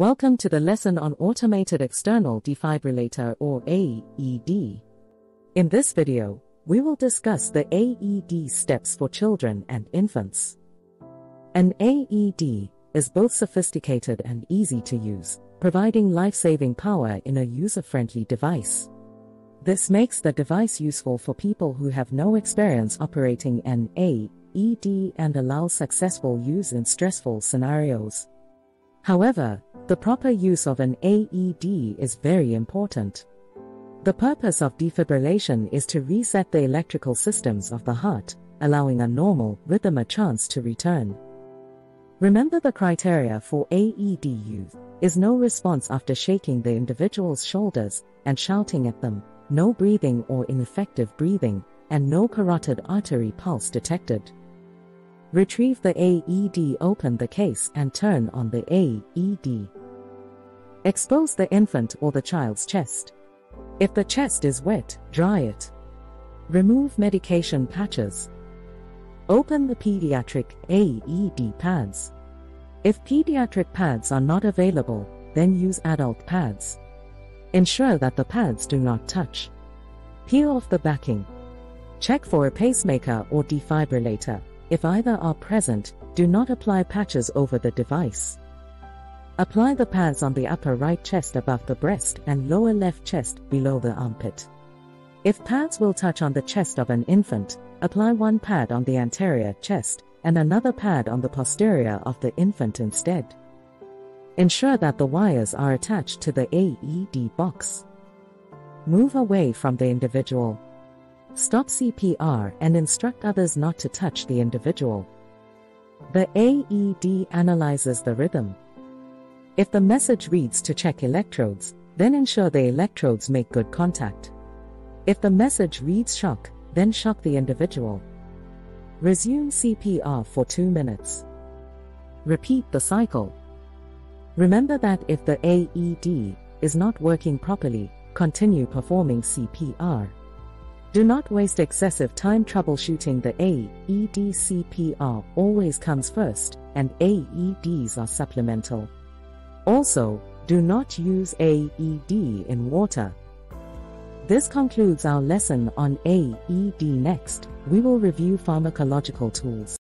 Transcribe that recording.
Welcome to the lesson on Automated External Defibrillator or AED. In this video, we will discuss the AED steps for children and infants. An AED is both sophisticated and easy to use, providing life-saving power in a user-friendly device. This makes the device useful for people who have no experience operating an AED and allows successful use in stressful scenarios. However, the proper use of an AED is very important. The purpose of defibrillation is to reset the electrical systems of the heart, allowing a normal rhythm a chance to return. Remember the criteria for AED use is no response after shaking the individual's shoulders and shouting at them, no breathing or ineffective breathing, and no carotid artery pulse detected. Retrieve the AED, open the case, and turn on the AED. Expose the infant or the child's chest. If the chest is wet, dry it. Remove medication patches. Open the pediatric AED pads. If pediatric pads are not available, then use adult pads. Ensure that the pads do not touch. Peel off the backing. Check for a pacemaker or defibrillator. If either are present, do not apply patches over the device. Apply the pads on the upper right chest above the breast and lower left chest below the armpit. If pads will touch on the chest of an infant, apply one pad on the anterior chest and another pad on the posterior of the infant instead. Ensure that the wires are attached to the AED box. Move away from the individual. Stop CPR and instruct others not to touch the individual. The AED analyzes the rhythm. If the message reads to check electrodes, then ensure the electrodes make good contact. If the message reads shock, then shock the individual. Resume CPR for 2 minutes. Repeat the cycle. Remember that if the AED is not working properly, continue performing CPR. Do not waste excessive time troubleshooting the AED CPR always comes first, and AEDs are supplemental. Also, do not use AED in water. This concludes our lesson on AED next, we will review pharmacological tools.